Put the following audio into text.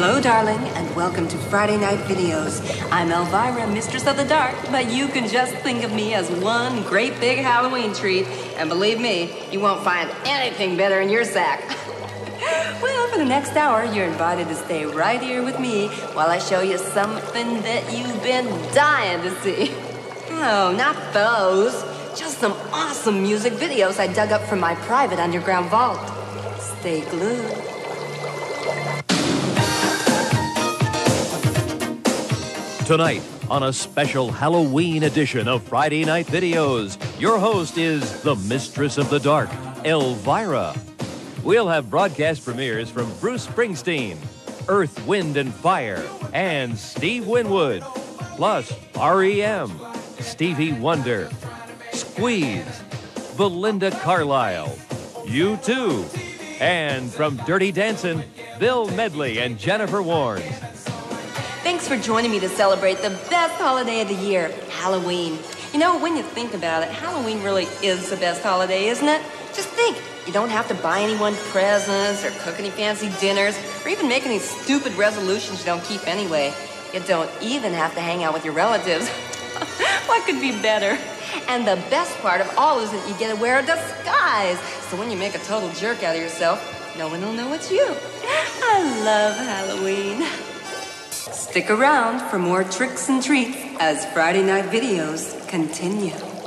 Hello, darling, and welcome to Friday Night Videos. I'm Elvira, Mistress of the Dark, but you can just think of me as one great big Halloween treat. And believe me, you won't find anything better in your sack. well, for the next hour, you're invited to stay right here with me while I show you something that you've been dying to see. Oh, not those. Just some awesome music videos I dug up from my private underground vault. Stay glued. Tonight, on a special Halloween edition of Friday Night Videos, your host is the Mistress of the Dark, Elvira. We'll have broadcast premieres from Bruce Springsteen, Earth, Wind, and Fire, and Steve Winwood, plus REM, Stevie Wonder, Squeeze, Belinda Carlisle, U2, and from Dirty Dancing, Bill Medley and Jennifer Warnes. Thanks for joining me to celebrate the best holiday of the year, Halloween. You know, when you think about it, Halloween really is the best holiday, isn't it? Just think, you don't have to buy anyone presents or cook any fancy dinners or even make any stupid resolutions you don't keep anyway. You don't even have to hang out with your relatives. what could be better? And the best part of all is that you get to wear a disguise. So when you make a total jerk out of yourself, no one will know it's you. I love Halloween. Stick around for more tricks and treats as Friday Night Videos continue.